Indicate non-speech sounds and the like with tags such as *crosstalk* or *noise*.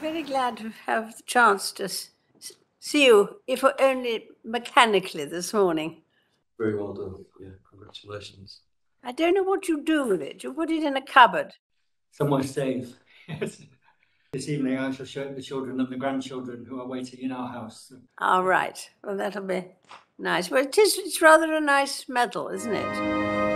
very glad to have the chance to see you, if only mechanically this morning. Very well done. Yeah, congratulations. I don't know what you do with it. You put it in a cupboard. Somewhere safe. *laughs* This evening I shall show it the children and the grandchildren who are waiting in our house. All right. Well, that'll be nice. Well, it is. It's rather a nice medal, isn't it?